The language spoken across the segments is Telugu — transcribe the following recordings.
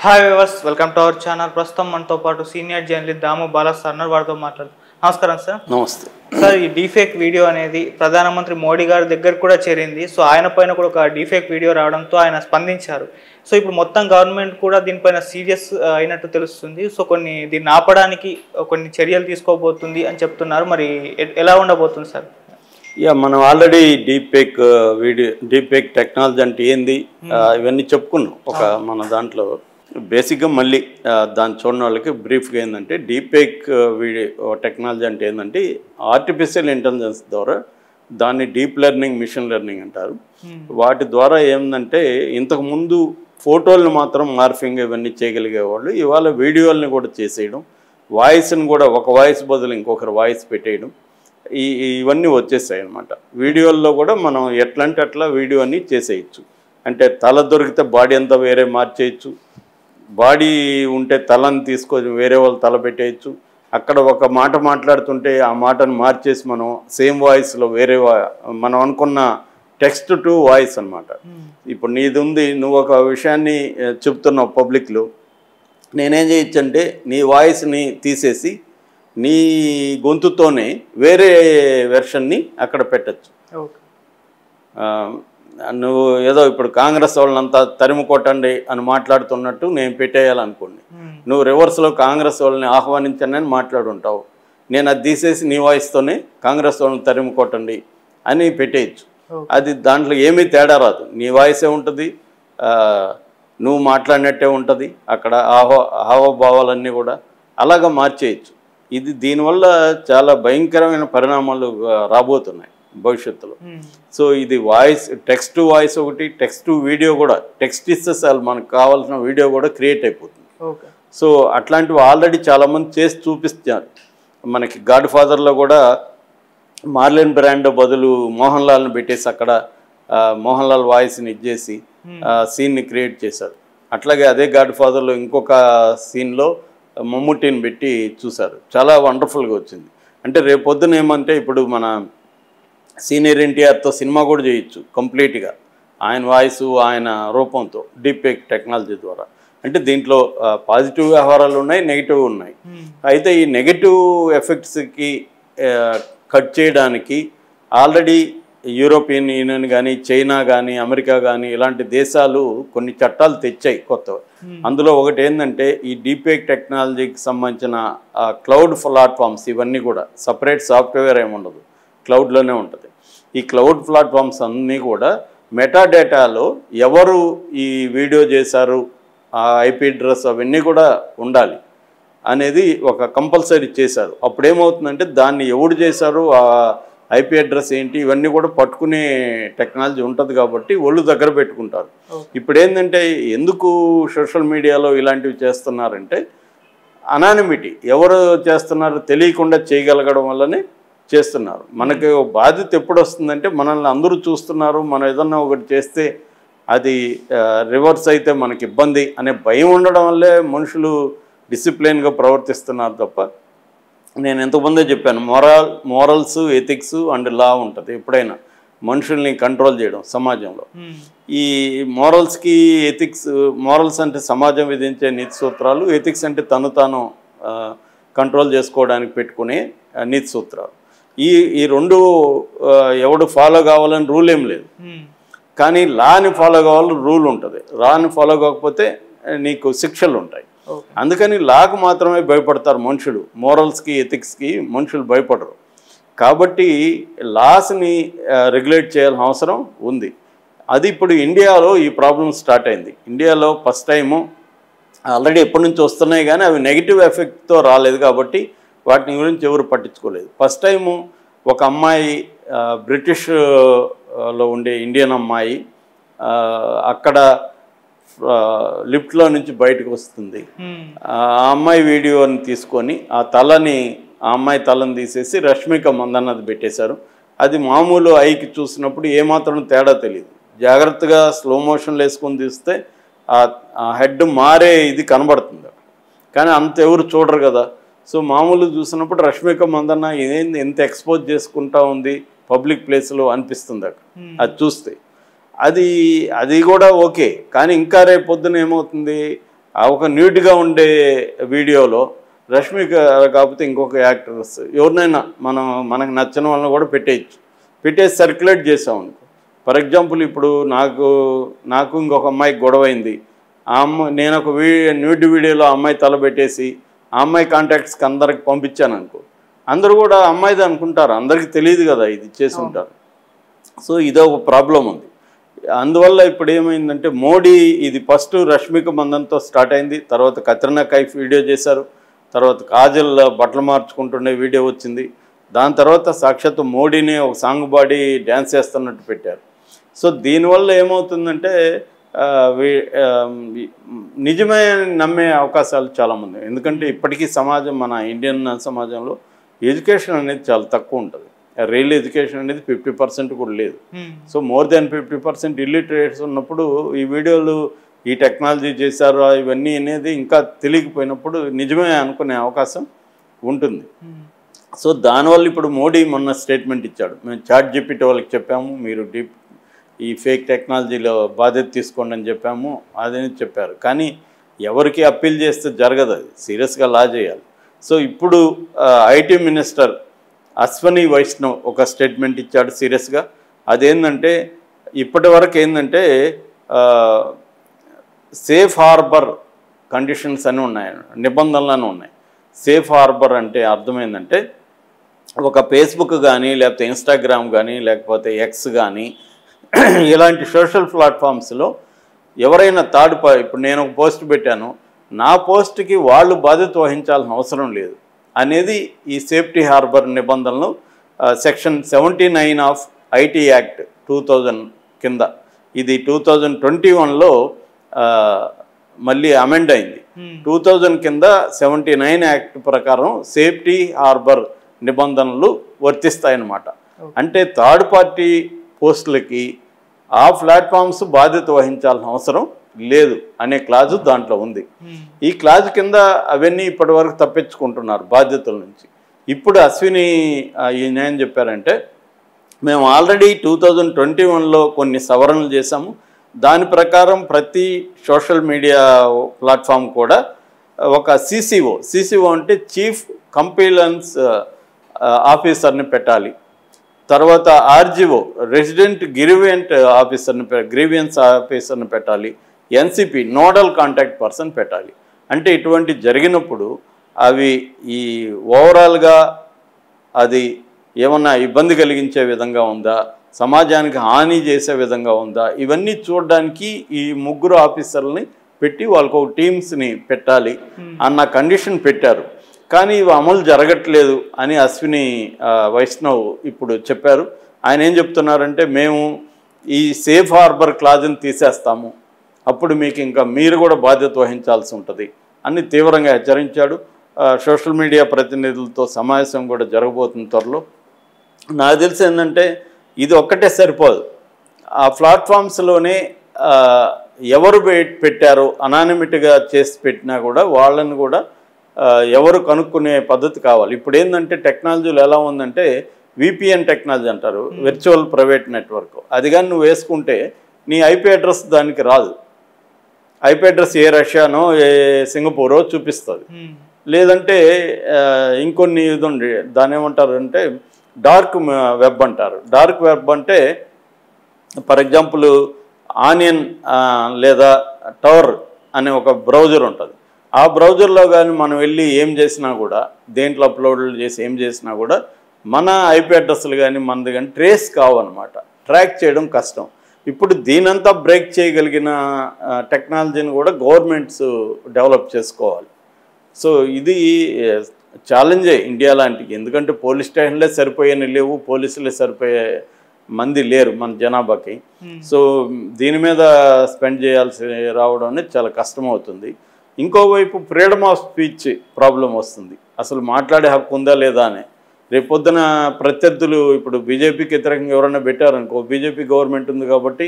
Hi viewers welcome to our channel ప్రస్తుతం మనతో పాటు senior journalist Damu Bala sir ఉన్నారు. వారితో మాట్లాడు నమస్కారం సార్ నమస్తే. సార్ ఈ డీఫేక్ వీడియో అనేది ప్రధానమంత్రి మోడీ గారి దగ్గర కూడా చేరింది. సో ఆయన పైన కూడా ఒక డీఫేక్ వీడియో రావడంతో ఆయన స్పందించారు. సో ఇప్పుడు మొత్తం గవర్నమెంట్ కూడా దీనిపైన సీరియస్ అయినట్టు తెలుస్తుంది. సో కొన్ని దీన్ని ఆపడానికి కొన్ని చర్యలు తీసుకోబోతుంది అని చెప్తున్నారు. మరి ఎలా ఉండబోతుంది సార్ యా మనం already deepfake video deepfake technology అంటే ఏంది? ఆ, ఇవన్నీ చెప్పుకున్నాం. ఒక మన దాంట్లో బేసిక్గా మళ్ళీ దాన్ని చూడని వాళ్ళకి బ్రీఫ్గా ఏంటంటే డీపేక్ వీడియో టెక్నాలజీ అంటే ఏంటంటే ఆర్టిఫిషియల్ ఇంటెలిజెన్స్ ద్వారా దాన్ని డీప్ లెర్నింగ్ మిషన్ లెర్నింగ్ అంటారు. వాటి ద్వారా ఏంటంటే ఇంతకు ముందు ఫోటోలను మాత్రం మార్ఫింగ్ ఇవన్నీ చేయగలిగేవాళ్ళు. ఇవాళ వీడియోల్ని కూడా చేసేయడం వాయిస్ని కూడా ఒక వాయిస్ బదులు ఇంకొకరు వాయిస్ పెట్టేయడం ఈ ఇవన్నీ వచ్చేసాయి అనమాట వీడియోల్లో కూడా మనం ఎట్లా అంటే అట్లా వీడియోని చేసేయచ్చు. అంటే తల దొరికితే బాడీ అంతా వేరే మార్చేయచ్చు. బాడీ ఉంటే తలని తీసుకొని వేరే వాళ్ళు తల పెట్టేయచ్చు. అక్కడ ఒక మాట మాట్లాడుతుంటే ఆ మాటను మార్చేసి మనం సేమ్ వాయిస్లో వేరే వా- మనం అనుకున్న టెక్స్ట్ టు వాయిస్ అన్నమాట. ఇప్పుడు నీది ఉంది నువ్వు ఒక విషయాన్ని చెప్తున్నావు పబ్లిక్లో. నేనేం చేయొచ్చు అంటే నీ వాయిస్ని తీసేసి నీ గొంతుతోనే వేరే వెర్షన్ని అక్కడ పెట్టచ్చు. నువ్వు ఏదో ఇప్పుడు కాంగ్రెస్ వాళ్ళనంతా తరిమి కొట్టండి అని మాట్లాడుతున్నట్టు నేను పెట్టేయాలనుకోండి. నువ్వు రివర్స్లో కాంగ్రెస్ వాళ్ళని ఆహ్వానించండి అని మాట్లాడుంటావు. నేను అది తీసేసి నీ వాయిస్తోనే కాంగ్రెస్ వాళ్ళని తరిమి కొట్టండి అని పెట్టేయచ్చు. అది దాంట్లో ఏమీ తేడా రాదు. నీ వాయిసే ఉంటుంది నువ్వు మాట్లాడినట్టే ఉంటుంది అక్కడ ఆహో హావభావాలన్నీ కూడా అలాగా మార్చేయచ్చు. ఇది దీనివల్ల చాలా భయంకరమైన పరిణామాలు రాబోతున్నాయి. భవిష్యత్తులో. సో ఇది వాయిస్ టెక్స్ట్ టు వాయిస్ ఒకటి టెక్స్ట్ టు వీడియో కూడా టెక్స్ట్ ఇస్తే చాలు మనకు కావాల్సిన వీడియో కూడా క్రియేట్ అయిపోతుంది. సో అట్లాంటివి ఆల్రెడీ చాలామంది చేసి చూపిస్తారు మనకి గాడ్ ఫాదర్లో కూడా మార్లిన్ బ్రాండ్ బదులు మోహన్ లాల్ని పెట్టేసి అక్కడ మోహన్ లాల్ వాయిస్ని ఇచ్చేసి సీన్ని క్రియేట్ చేశారు. అట్లాగే అదే గాడ్ ఫాదర్లో ఇంకొక సీన్లో మమ్ముట్టిని పెట్టి చూశారు. చాలా వండర్ఫుల్గా వచ్చింది. అంటే రేపు పొద్దున ఏమంటే ఇప్పుడు మన సీనియర్ ఎన్టీఆర్తో సినిమా కూడా చేయొచ్చు కంప్లీట్గా. ఆయన వాయిస్ ఆయన రూపంతో డీపేక్ టెక్నాలజీ ద్వారా. అంటే దీంట్లో పాజిటివ్ వ్యవహారాలు ఉన్నాయి నెగిటివ్ ఉన్నాయి. అయితే ఈ నెగిటివ్ ఎఫెక్ట్స్కి కట్ చేయడానికి ఆల్రెడీ యూరోపియన్ యూనియన్ కానీ చైనా కానీ అమెరికా కానీ ఇలాంటి దేశాలు కొన్ని చట్టాలు తెచ్చాయి కొత్తవి. అందులో ఒకటి ఏంటంటే ఈ డీపేక్ టెక్నాలజీకి సంబంధించిన క్లౌడ్ ప్లాట్ఫామ్స్ ఇవన్నీ కూడా సపరేట్ సాఫ్ట్వేర్ ఏమి ఉండదు. క్లౌడ్లోనే ఉంటుంది. ఈ క్లౌడ్ ప్లాట్ఫామ్స్ అన్నీ కూడా మెటా డేటాలో ఎవరు ఈ వీడియో చేశారు ఆ ఐపీ అడ్రస్ అవన్నీ కూడా ఉండాలి అనేది ఒక కంపల్సరీ చేశారు. అప్పుడు ఏమవుతుందంటే దాన్ని ఎవడు చేశారు ఆ ఐపీ అడ్రస్ ఏంటి ఇవన్నీ కూడా పట్టుకునే టెక్నాలజీ ఉంటుంది కాబట్టి ఒళ్ళు దగ్గర పెట్టుకుంటారు. ఇప్పుడు ఏంటంటే ఎందుకు సోషల్ మీడియాలో ఇలాంటివి చేస్తున్నారంటే అనానిమిటీ ఎవరు చేస్తున్నారు తెలియకుండా చేయగలగడం వల్లనే చేస్తున్నారు. మనకి బాధ్యత ఎప్పుడు వస్తుందంటే మనల్ని అందరూ చూస్తున్నారు. మనం ఏదన్నా ఒకటి చేస్తే అది రివర్స్ అయితే మనకి ఇబ్బంది అనే భయం ఉండడం వల్లే మనుషులు డిసిప్లిన్గా ప్రవర్తిస్తున్నారు తప్ప నేను ఎంతమందే చెప్పాను moral morals ethics and law ఉంటుంది ఎప్పుడైనా మనుషుల్ని కంట్రోల్ చేయడం సమాజంలో. ఈ మోరల్స్కి ఎథిక్స్ మోరల్స్ అంటే సమాజం విధించే నీతి సూత్రాలు ఎథిక్స్ అంటే తను తాను కంట్రోల్ చేసుకోవడానికి పెట్టుకునే నీతి సూత్రాలు. ఈ ఈ రెండు ఎవడు ఫాలో కావాలని రూల్ ఏం లేదు. కానీ లాని ఫాలో కావాలని రూల్ ఉంటుంది. లాని ఫాలో కాకపోతే నీకు శిక్షలు ఉంటాయి. అందుకని లాకు మాత్రమే భయపడతారు మనుషులు. మోరల్స్కి ఎథిక్స్కి మనుషులు భయపడరు. కాబట్టి లాస్ని రెగ్యులేట్ చేయాల్సిన అవసరం ఉంది. అది ఇప్పుడు ఇండియాలో ఈ ప్రాబ్లం స్టార్ట్ అయింది. ఇండియాలో ఫస్ట్ టైము ఆల్రెడీ ఎప్పటి నుంచి వస్తున్నాయి కానీ అవి నెగిటివ్ ఎఫెక్ట్తో రాలేదు కాబట్టి వాటిని గురించి ఎవరు పట్టించుకోలేదు. ఫస్ట్ టైము ఒక అమ్మాయి ఆ, బ్రిటిష్ ఆ, లో ఉండే ఇండియన్ అమ్మాయి అక్కడ లిఫ్ట్లో నుంచి బయటకు వస్తుంది. ఆ అమ్మాయి వీడియోని తీసుకొని ఆ తలని ఆ అమ్మాయి తలని తీసేసి రష్మిక మందన్నది పెట్టేశారు. అది మామూలు ఐకి చూసినప్పుడు ఏమాత్రం తేడా తెలియదు జాగ్రత్తగా స్లో మోషన్లో వేసుకొని తీస్తే ఆ- హెడ్ మారే ఇది కనబడుతుంది. కానీ అంత ఎవరు చూడరు కదా. సో మామూలు చూసినప్పుడు రష్మిక మందన్న ఇదేంది ఎంత ఎక్స్పోజ్ చేసుకుంటా ఉంది పబ్లిక్ ప్లేస్లో అనిపిస్తుంది అక్కడ. అది చూస్తే. అది అది కూడా ఓకే. కానీ ఇంకా రేపు పొద్దున ఏమవుతుంది ఒక న్యూట్గా ఉండే వీడియోలో రష్మిక కాకపోతే ఇంకొక యాక్టర్స్ ఎవరినైనా మనం మనకు నచ్చిన వాళ్ళని కూడా పెట్టేయచ్చు. పెట్టేసి సర్క్యులేట్ చేసాం అనుకో. ఫర్ ఎగ్జాంపుల్ ఇప్పుడు నాకు నాకు ఇంకొక అమ్మాయికి గొడవ అయింది ఆ అమ్మాయి నేను ఒక వీ న్యూడ్ వీడియోలో ఆ అమ్మాయి తల పెట్టేసి ఆ అమ్మాయి కాంటాక్ట్స్కి అందరికి పంపించాను అనుకో. అందరూ కూడా అమ్మాయిది అనుకుంటారు. అందరికీ తెలియదు కదా ఇది చేసి ఉంటారు. సో ఇదో ఒక ప్రాబ్లం ఉంది. అందువల్ల ఇప్పుడు ఏమైందంటే మోడీ ఇది ఫస్ట్ రష్మిక మందంతో స్టార్ట్ అయింది. తర్వాత కత్రినా కైఫ్ వీడియో చేశారు. తర్వాత కాజల్ బట్టలు మార్చుకుంటుండే వీడియో వచ్చింది. దాని తర్వాత సాక్షాత్ మోడీని ఒక సాంగ్ బాడీ డ్యాన్స్ చేస్తున్నట్టు పెట్టారు. సో దీనివల్ల ఏమవుతుందంటే నిజమే నమ్మే అవకాశాలు చాలామంది ఎందుకంటే ఇప్పటికీ సమాజం మన ఇండియన్ సమాజంలో ఎడ్యుకేషన్ అనేది చాలా తక్కువ ఉంటుంది. రియల్ ఎడ్యుకేషన్ అనేది ఫిఫ్టీ పర్సెంట్ కూడా లేదు. Hmm. So more than fifty percent illiterates ఉన్నప్పుడు ఈ వీడియోలు ఈ టెక్నాలజీ చేశారు ఇవన్నీ అనేది ఇంకా తెలియకపోయినప్పుడు నిజమే అనుకునే అవకాశం ఉంటుంది. Hmm. సో దానివల్ల ఇప్పుడు మోడీ మొన్న స్టేట్మెంట్ ఇచ్చాడు. మేము చాట్ జీపీటీ వాళ్ళకి చెప్పాము మీరు డీప్ ఈ ఫేక్ టెక్నాలజీలో బాధ్యత తీసుకోండి అని చెప్పాము అదని చెప్పారు. కానీ ఎవరికి అప్పీల్ చేస్తే జరగదు అది. సీరియస్గా లా చేయాలి. సో ఇప్పుడు ఐటీ మినిస్టర్ అశ్వని వైష్ణవ్ ఒక స్టేట్మెంట్ ఇచ్చాడు సీరియస్గా. అదేంటంటే ఇప్పటి వరకు ఏంటంటే సేఫ్ హార్బర్ కండిషన్స్ అని ఉన్నాయి నిబంధనలు ఉన్నాయి. సేఫ్ హార్బర్ అంటే అర్థమైందంటే ఒక ఫేస్బుక్ కానీ లేకపోతే ఇన్స్టాగ్రామ్ కానీ లేకపోతే ఎక్స్ కానీ ఇలాంటి సోషల్ ప్లాట్ఫామ్స్లో ఎవరైనా థర్డ్ ఇప్పుడు నేను ఒక పోస్ట్ పెట్టాను. నా పోస్ట్కి వాళ్ళు బాధ్యత వహించాల్సిన అవసరం లేదు. అనేది ఈ సేఫ్టీ హార్బర్ నిబంధనలు section seventy nine of IT act two thousand కింద. ఇది టూ థౌజండ్ ట్వంటీ వన్లో మళ్ళీ అమెండ్ అయింది. Hmm. టూ థౌజండ్ కింద సెవెంటీ నైన్ యాక్ట్ ప్రకారం సేఫ్టీ హార్బర్ నిబంధనలు వర్తిస్తాయన్నమాట. అంటే థర్డ్ పార్టీ పోస్టులకి ఆ ప్లాట్ఫామ్స్ బాధ్యత వహించాల్సిన అవసరం లేదు అనే క్లాజు దాంట్లో ఉంది. Hmm. ఈ క్లాజ్ కింద అవన్నీ ఇప్పటివరకు తప్పించుకుంటున్నారు బాధ్యతల నుంచి. ఇప్పుడు అశ్విని ఈయన ఏం చెప్పారంటే మేము ఆల్రెడీ టూ థౌజండ్ ట్వంటీ వన్లో కొన్ని సవరణలు చేశాము. దాని ప్రకారం ప్రతి సోషల్ మీడియా ప్లాట్ఫామ్ కూడా ఒక సీసీఓ సీసీఓ అంటే చీఫ్ కంపీలెన్స్ ఆఫీసర్ని పెట్టాలి. తర్వాత ఆర్జీఓ రెసిడెంట్ గ్రీవియంట్ ఆఫీసర్ని గ్రీవియన్స్ ఆఫీసర్ని పెట్టాలి ఎన్సిపి నోడల్ కాంటాక్ట్ పర్సన్ పెట్టాలి. అంటే ఇటువంటి జరిగినప్పుడు అవి ఈ ఓవరాల్గా అది ఏమన్నా ఇబ్బంది కలిగించే విధంగా ఉందా సమాజానికి హాని చేసే విధంగా ఉందా ఇవన్నీ చూడడానికి ఈ ముగ్గురు ఆఫీసర్లని పెట్టి వాళ్ళకు టీమ్స్ని పెట్టాలి అన్న కండిషన్ పెట్టారు. కానీ ఇవి అమలు జరగట్లేదు అని అశ్విని వైష్ణవ్ ఇప్పుడు చెప్పారు. ఆయన ఏం చెప్తున్నారంటే మేము ఈ సేఫ్ హార్బర్ క్లాజ్ని తీసేస్తాము. అప్పుడు మీకు ఇంకా మీరు కూడా బాధ్యత వహించాల్సి ఉంటుంది అని తీవ్రంగా హెచ్చరించాడు. సోషల్ మీడియా ప్రతినిధులతో సమావేశం కూడా జరగబోతున్న త్వరలో. నాకు తెలిసి ఏంటంటే ఇది ఒక్కటే సరిపోదు. ఆ ప్లాట్ఫామ్స్లోనే ఎవరు పెట్టారో అనానిమిట్గా చేసి పెట్టినా కూడా వాళ్ళని కూడా ఎవరు కనుక్కునే పద్ధతి కావాలి. ఇప్పుడు ఏంటంటే టెక్నాలజీలు ఎలా ఉందంటే విపిఎన్ టెక్నాలజీ అంటారు విర్చువల్ ప్రైవేట్ నెట్వర్క్. అది కానీ నువ్వు వేసుకుంటే నీ ఐపీ అడ్రస్ దానికి రాదు. ఐపీ అడ్రస్ ఏ రష్యానో ఏ సింగపూరో చూపిస్తుంది. లేదంటే ఇంకొన్ని ఇది ఉంది దాని ఏమంటారు అంటే డార్క్ వెబ్ అంటారు. డార్క్ వెబ్ అంటే ఫర్ ఎగ్జాంపుల్ ఆనియన్ లేదా టవర్ అనే ఒక బ్రౌజర్ ఉంటుంది. ఆ బ్రౌజర్లో కానీ మనం వెళ్ళి ఏం చేసినా కూడా దేంట్లో అప్లోడ్లు చేసి ఏం చేసినా కూడా మన ఐపీ అడ్రస్లు కానీ మనది కానీ ట్రేస్ కావన్నమాట. ట్రాక్ చేయడం కష్టం. ఇప్పుడు దీనంతా బ్రేక్ చేయగలిగిన టెక్నాలజీని కూడా గవర్నమెంట్స్ డెవలప్ చేసుకోవాలి. సో ఇది ఛాలెంజే ఇండియా లాంటికి ఎందుకంటే పోలీస్ స్టేషన్లే సరిపోయని లేవు పోలీసులే సరిపోయే మంది లేరు మన జనాభాకి. సో దీని మీద స్పెండ్ చేయాల్సి రావడం అనేది చాలా కష్టం అవుతుంది ఇంకోవైపు ఫ్రీడమ్ ఆఫ్ స్పీచ్ ప్రాబ్లం వస్తుంది. అసలు మాట్లాడే హక్కు ఉందా లేదా అని. రేపొద్దున ప్రత్యర్థులు ఇప్పుడు బీజేపీకి వ్యతిరేకంగా ఎవరైనా పెట్టారనుకో బీజేపీ గవర్నమెంట్ ఉంది కాబట్టి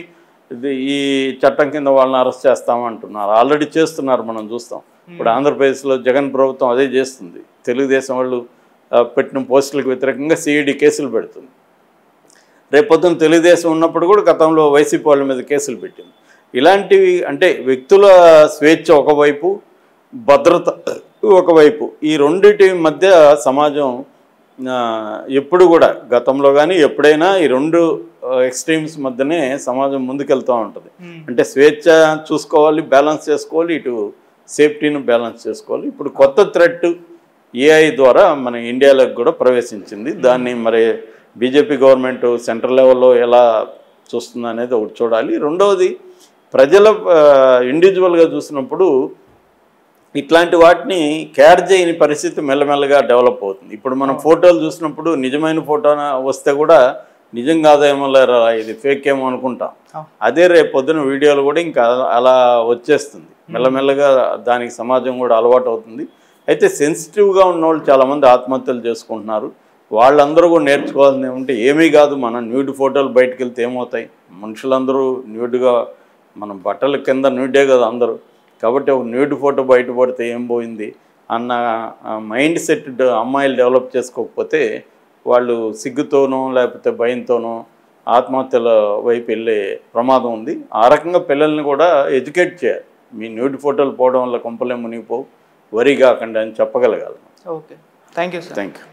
ఈ చట్టం కింద వాళ్ళని అరెస్ట్ చేస్తామంటున్నారు ఆల్రెడీ చేస్తున్నారు మనం చూస్తాం. ఇప్పుడు ఆంధ్రప్రదేశ్లో జగన్ ప్రభుత్వం అదే చేస్తుంది. తెలుగుదేశం వాళ్ళు పెట్టిన పోస్టులకు వ్యతిరేకంగా సిఈడి కేసులు పెడుతుంది. రేపొద్దున తెలుగుదేశం ఉన్నప్పుడు కూడా గతంలో వైసీపీ వాళ్ళ మీద కేసులు పెట్టింది. ఇలాంటివి అంటే వ్యక్తుల స్వేచ్ఛ ఒకవైపు భద్రత ఒకవైపు ఈ రెండిటి మధ్య సమాజం ఎప్పుడు కూడా గతంలో కానీ ఎప్పుడైనా ఈ రెండు ఎక్స్ట్రీమ్స్ మధ్యనే సమాజం ముందుకెళ్తూ ఉంటుంది. అంటే స్వేచ్ఛ చూసుకోవాలి బ్యాలెన్స్ చేసుకోవాలి ఇటు సేఫ్టీని బ్యాలెన్స్ చేసుకోవాలి. ఇప్పుడు కొత్త థ్రెట్ ఏఐ ద్వారా మన ఇండియాలోకి కూడా ప్రవేశించింది. దాన్ని మరి బీజేపీ గవర్నమెంట్ సెంట్రల్ లెవెల్లో ఎలా చూస్తుంది అనేది ఒకటి చూడాలి. రెండవది ప్రజల ఇండివిజువల్గా చూసినప్పుడు ఇట్లాంటి వాటిని కేర్ చేయని పరిస్థితి మెల్లమెల్లగా డెవలప్ అవుతుంది. ఇప్పుడు మనం ఫోటోలు చూసినప్పుడు నిజమైన ఫోటో వస్తే కూడా నిజం కాదేమో లేరా ఇది ఫేక్ ఏమో అనుకుంటాం. అదే రేపు పొద్దున వీడియోలు కూడా ఇంకా అలా వచ్చేస్తుంది. మెల్లమెల్లగా దానికి సమాజం కూడా అలవాటు అవుతుంది. అయితే సెన్సిటివ్గా ఉన్న వాళ్ళు చాలామంది ఆత్మహత్యలు చేసుకుంటున్నారు. వాళ్ళందరూ కూడా నేర్చుకోవాల్సింది ఏమంటే? ఏమీ కాదు మన న్యూడ్ ఫోటోలు బయటకు వెళ్తే ఏమవుతాయి? మనుషులందరూ న్యూడ్గా మనం బట్టల కింద న్యూడే కదా అందరూ. కాబట్టి ఒక న్యూడ్ ఫోటో బయటపడితే ఏం పోయింది? అన్న మైండ్ సెట్ అమ్మాయిలు డెవలప్ చేసుకోకపోతే వాళ్ళు సిగ్గుతోనో లేకపోతే భయంతోనో ఆత్మహత్యల వైపు వెళ్ళే ప్రమాదం ఉంది. ఆ రకంగా పిల్లల్ని కూడా ఎడ్యుకేట్ చేయాలి. మీ న్యూడ్ ఫోటోలు పోవడం వల్ల కొంపలే మునిగిపోవు. వరి కాకండి అని చెప్పగలగాలి okay. Thank you sir. Thank you